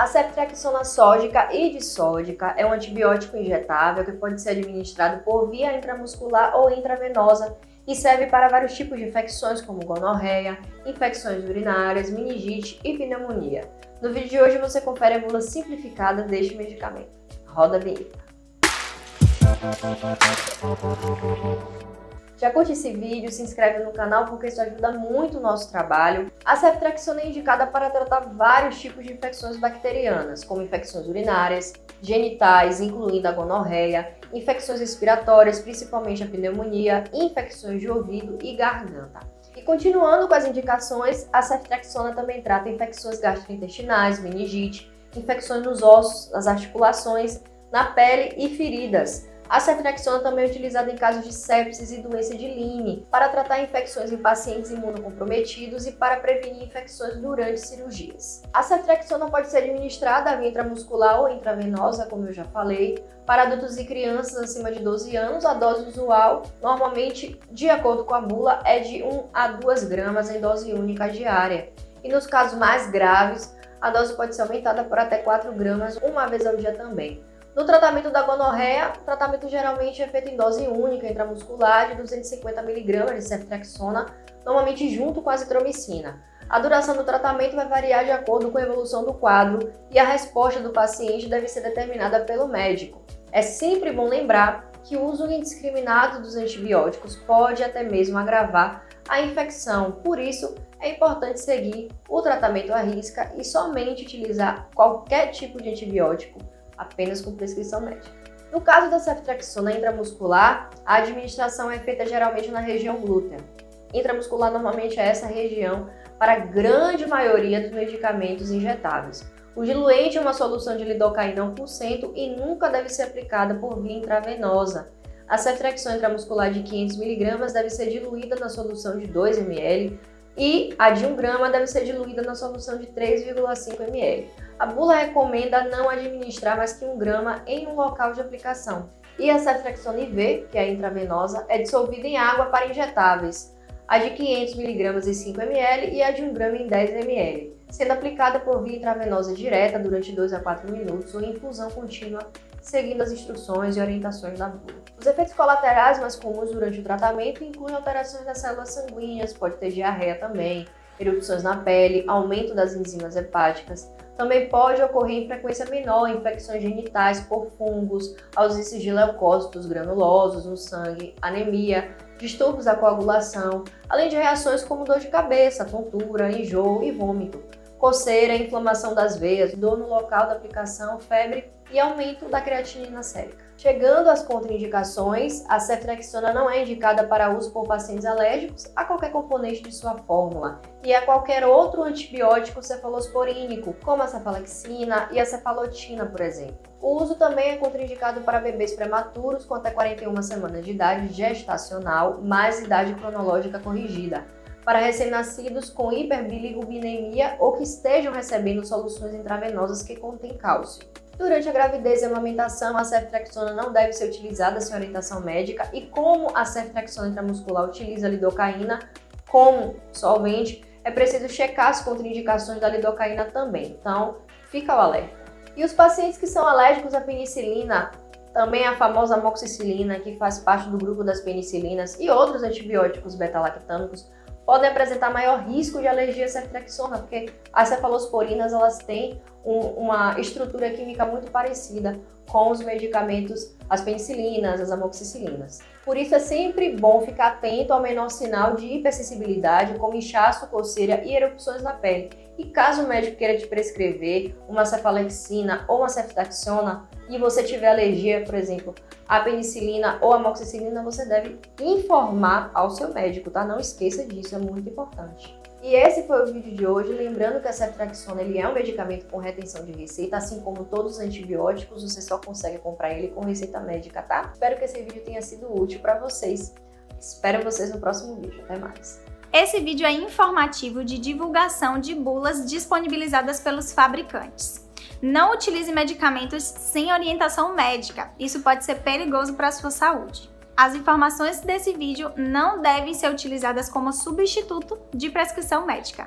A ceftriaxona sódica e disódica é um antibiótico injetável que pode ser administrado por via intramuscular ou intravenosa e serve para vários tipos de infecções como gonorreia, infecções urinárias, meningite e pneumonia. No vídeo de hoje você confere a bula simplificada deste medicamento. Roda a vinheta. Já curte esse vídeo, se inscreve no canal porque isso ajuda muito o nosso trabalho. A ceftriaxona é indicada para tratar vários tipos de infecções bacterianas, como infecções urinárias, genitais, incluindo a gonorreia, infecções respiratórias, principalmente a pneumonia, infecções de ouvido e garganta. E continuando com as indicações, a ceftriaxona também trata infecções gastrointestinais, meningite, infecções nos ossos, nas articulações, na pele e feridas. A ceftriaxona também é utilizada em casos de sepsis e doença de Lyme, para tratar infecções em pacientes imunocomprometidos e para prevenir infecções durante cirurgias. A ceftriaxona pode ser administrada via intramuscular ou intravenosa, como eu já falei, para adultos e crianças acima de 12 anos. A dose usual, normalmente, de acordo com a bula, é de 1 a 2 gramas em dose única diária. E nos casos mais graves, a dose pode ser aumentada por até 4 gramas uma vez ao dia também. No tratamento da gonorreia, o tratamento geralmente é feito em dose única intramuscular de 250mg de ceftriaxona, normalmente junto com a azitromicina. A duração do tratamento vai variar de acordo com a evolução do quadro e a resposta do paciente deve ser determinada pelo médico. É sempre bom lembrar que o uso indiscriminado dos antibióticos pode até mesmo agravar a infecção, por isso é importante seguir o tratamento à risca e somente utilizar qualquer tipo de antibiótico apenas com prescrição médica. No caso da ceftriaxona intramuscular, a administração é feita geralmente na região glútea. Intramuscular normalmente é essa região para a grande maioria dos medicamentos injetáveis. O diluente é uma solução de lidocaína 1% e nunca deve ser aplicada por via intravenosa. A ceftriaxona intramuscular de 500mg deve ser diluída na solução de 2 ml e a de 1 grama deve ser diluída na solução de 3,5 ml. A bula recomenda não administrar mais que 1 grama em um local de aplicação. E a ceftriaxona IV, que é intravenosa, é dissolvida em água para injetáveis, a de 500 mg em 5 ml e a de 1 grama em 10 ml, sendo aplicada por via intravenosa direta durante 2 a 4 minutos ou infusão contínua, seguindo as instruções e orientações da bula. Os efeitos colaterais mais comuns durante o tratamento incluem alterações das células sanguíneas, pode ter diarreia também, erupções na pele, aumento das enzimas hepáticas. Também pode ocorrer em frequência menor infecções genitais por fungos, ausência de leucócitos granulosos no sangue, anemia, distúrbios da coagulação, além de reações como dor de cabeça, tontura, enjoo e vômito coceira, inflamação das veias, dor no local da aplicação, febre e aumento da creatinina sérica. Chegando às contraindicações, a ceftriaxona não é indicada para uso por pacientes alérgicos a qualquer componente de sua fórmula e a qualquer outro antibiótico cefalosporínico, como a cefalexina e a cefalotina, por exemplo. O uso também é contraindicado para bebês prematuros com até 41 semanas de idade gestacional, mais idade cronológica corrigida, para recém-nascidos com hiperbilirrubinemia ou que estejam recebendo soluções intravenosas que contêm cálcio. Durante a gravidez e a amamentação, a ceftriaxona não deve ser utilizada sem orientação médica e como a ceftriaxona intramuscular utiliza a lidocaína como solvente, é preciso checar as contraindicações da lidocaína também. Então, fica o alerta. E os pacientes que são alérgicos à penicilina, também a famosa amoxicilina, que faz parte do grupo das penicilinas e outros antibióticos beta-lactâmicos, podem apresentar maior risco de alergia à ceftriaxona, porque as cefalosporinas elas têm um, uma estrutura química muito parecida com os medicamentos, as penicilinas, as amoxicilinas. Por isso é sempre bom ficar atento ao menor sinal de hipersensibilidade, como inchaço, coceira e erupções na pele. E caso o médico queira te prescrever uma cefalexina ou uma ceftaxona e você tiver alergia, por exemplo, à penicilina ou à amoxicilina, você deve informar ao seu médico, tá? Não esqueça disso, é muito importante. E esse foi o vídeo de hoje, lembrando que a ceftriaxona ele é um medicamento com retenção de receita, assim como todos os antibióticos, você só consegue comprar ele com receita médica, tá? Espero que esse vídeo tenha sido útil para vocês. Espero vocês no próximo vídeo. Até mais. Esse vídeo é informativo de divulgação de bulas disponibilizadas pelos fabricantes. Não utilize medicamentos sem orientação médica, isso pode ser perigoso para a sua saúde. As informações desse vídeo não devem ser utilizadas como substituto de prescrição médica.